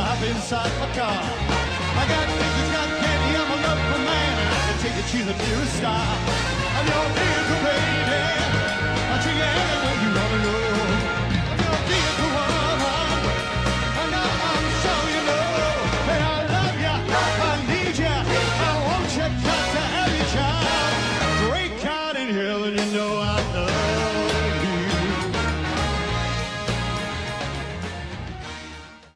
job inside my car. I got pictures, got candy, I'm a local man. I can take you to the nearest stop.